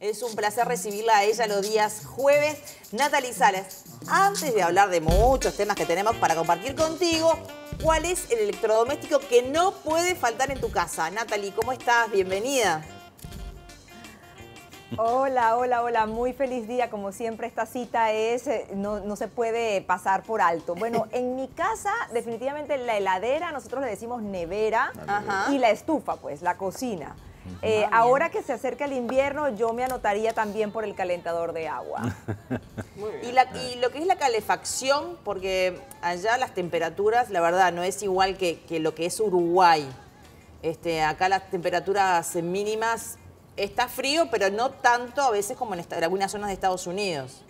Es un placer recibirla a ella los días jueves. Natalie Salas, antes de hablar de muchos temas que tenemos para compartir contigo, ¿cuál es el electrodoméstico que no puede faltar en tu casa? Natalie, ¿cómo estás? Bienvenida. Hola, hola, hola, muy feliz día. Como siempre, esta cita es, eh, no, no, se puede pasar por alto. Bueno, en mi casa, definitivamente la heladera, nosotros le decimos nevera, y la estufa, pues, la cocina. Eh, ah, ahora que se acerca el invierno, yo me anotaría también por el calentador de agua. y, lo que es la calefacción, porque allá las temperaturas, la verdad, no es igual que, lo que es Uruguay. Este, acá las temperaturas mínimas está frío, pero no tanto a veces como en algunas zonas de Estados Unidos.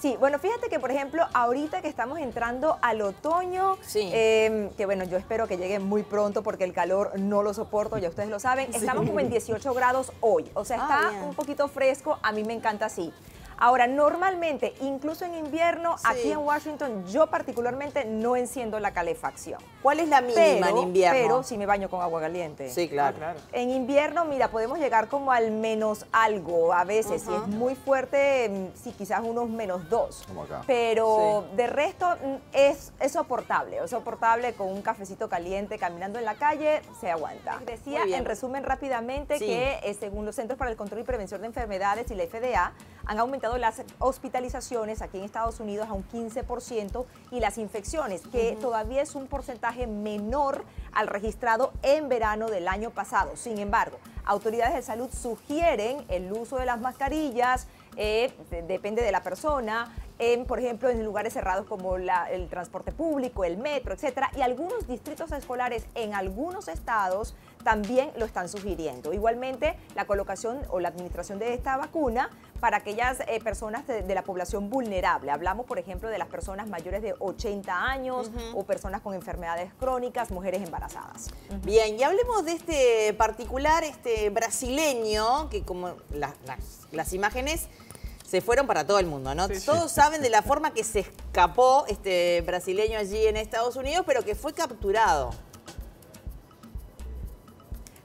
Sí, bueno, fíjate que, por ejemplo, ahorita que estamos entrando al otoño, em, que bueno, yo espero que llegue muy pronto porque el calor no lo soporto, ya ustedes lo saben, estamos como en 18 grados hoy, o sea, ah, está un poquito fresco, a mí me encanta así. Ahora, normalmente, incluso en invierno, aquí en Washington, yo particularmente no enciendo la calefacción. ¿Cuál es la mínima en invierno? Pero si me baño con agua caliente. Sí, claro. Ah, en invierno, mira, podemos llegar como al menos algo a veces. Si es muy fuerte, mm, sí, quizás unos menos dos. Como acá. Pero de resto mm, es, es soportable. Es soportable con un cafecito caliente, caminando en la calle, se aguanta. Decía, en resumen, rápidamente, que eh, según los Centros para el Control y Prevención de Enfermedades y la FDA, han aumentado las hospitalizaciones aquí en Estados Unidos a un 15% y las infecciones, que todavía es un porcentaje menor al registrado en verano del año pasado. Sin embargo, autoridades de salud sugieren el uso de las mascarillas, eh, depende de la persona, en, por ejemplo, en lugares cerrados como el transporte público, el metro, etcétera, y algunos distritos escolares en algunos estados también lo están sugiriendo. Igualmente, la colocación o la administración de esta vacuna para aquellas eh, personas de, la población vulnerable. Hablamos, por ejemplo, de las personas mayores de 80 años o personas con enfermedades crónicas, mujeres embarazadas. Bien, y hablemos de este particular este brasileño, que como las imágenes se fueron para todo el mundo, ¿no? Todos saben de la forma que se escapó este brasileño allí en Estados Unidos, pero que fue capturado.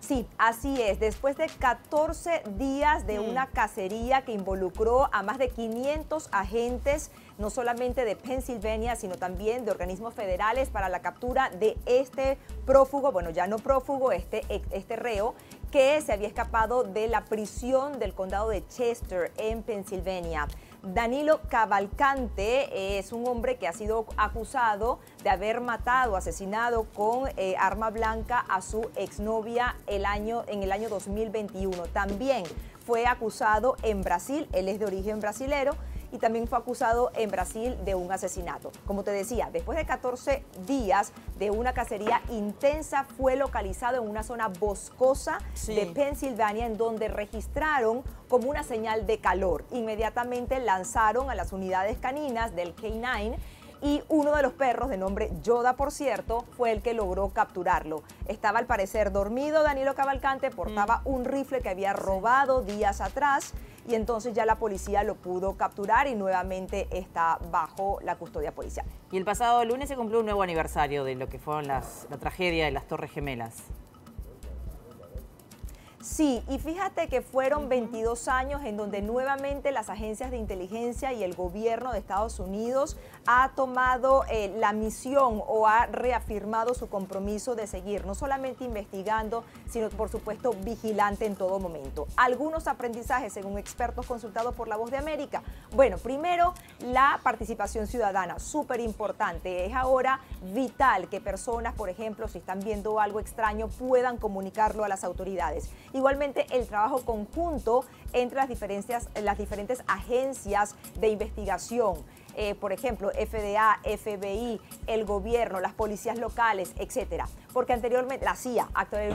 Sí, así es. Después de 14 días de mm. una cacería que involucró a más de 500 agentes, no solamente de Pensilvania, sino también de organismos federales para la captura de este prófugo, bueno, ya no prófugo, este, este reo, que se había escapado de la prisión del condado de Chester en Pensilvania. Danilo Cavalcante es un hombre que ha sido acusado de haber matado, asesinado con eh, arma blanca a su exnovia el año, en el año 2021. También fue acusado en Brasil, él es de origen brasilero, y también fue acusado en Brasil de un asesinato. Como te decía, después de 14 días de una cacería intensa, fue localizado en una zona boscosa de Pensilvania en donde registraron como una señal de calor. Inmediatamente lanzaron a las unidades caninas del K9 y uno de los perros, de nombre Yoda, por cierto, fue el que logró capturarlo. Estaba al parecer dormido Danilo Cavalcante, portaba mm. un rifle que había robado días atrás y entonces ya la policía lo pudo capturar y nuevamente está bajo la custodia policial. Y el pasado lunes se cumplió un nuevo aniversario de lo que fue la tragedia de las Torres Gemelas. Sí, y fíjate que fueron 22 años en donde nuevamente las agencias de inteligencia y el gobierno de Estados Unidos ha tomado eh, la misión o ha reafirmado su compromiso de seguir no solamente investigando, sino por supuesto vigilante en todo momento. Algunos aprendizajes, según expertos consultados por La Voz de América. Bueno, primero, la participación ciudadana, súper importante. Es ahora vital que personas, por ejemplo, si están viendo algo extraño, puedan comunicarlo a las autoridades. Igualmente, el trabajo conjunto entre las, diferencias, las diferentes agencias de investigación. Eh, por ejemplo, FDA, FBI, el gobierno, las policías locales, etcétera. Porque anteriormente, la CIA,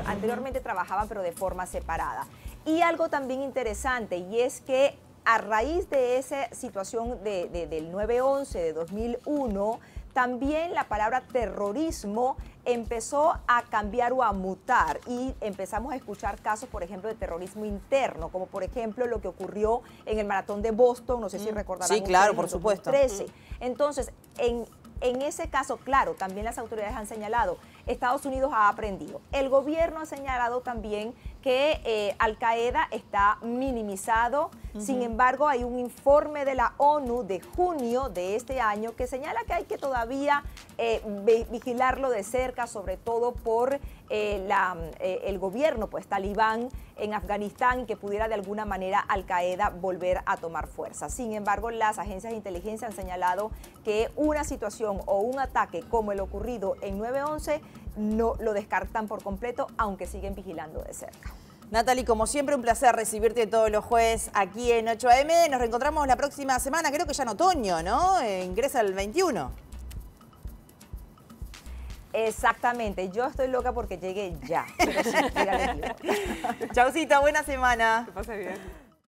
anteriormente trabajaban pero de forma separada. Y algo también interesante, y es que a raíz de esa situación de, del 9-11 de 2001, también la palabra terrorismo empezó a cambiar o a mutar y empezamos a escuchar casos, por ejemplo, de terrorismo interno, como por ejemplo lo que ocurrió en el maratón de Boston, no sé si mm. recordarán. Sí, claro, por supuesto. 13. Entonces, en, en ese caso, claro, también las autoridades han señalado, Estados Unidos ha aprendido. El gobierno ha señalado también que eh, Al Qaeda está minimizado. Sin embargo, hay un informe de la ONU de junio de este año que señala que hay que todavía eh, vigilarlo de cerca, sobre todo por eh, la, el gobierno, pues talibán en Afganistán, que pudiera de alguna manera Al Qaeda volver a tomar fuerza. Sin embargo, las agencias de inteligencia han señalado que una situación o un ataque como el ocurrido en 911 no lo descartan por completo, aunque siguen vigilando de cerca. Natalie, como siempre, un placer recibirte todos los jueves aquí en 8am. Nos reencontramos la próxima semana, creo que ya en otoño, ¿no? Eh, ingresa el 21. Exactamente, yo estoy loca porque llegue ya. Chaucita, buena semana. Que pase bien.